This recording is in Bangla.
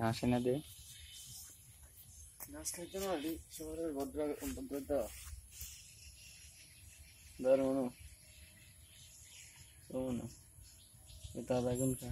ঘাস এনে দে ঘাস খাইতে না শহরের ভদ্র ভদ্রতা। ধর মনো এটা বেগুন খা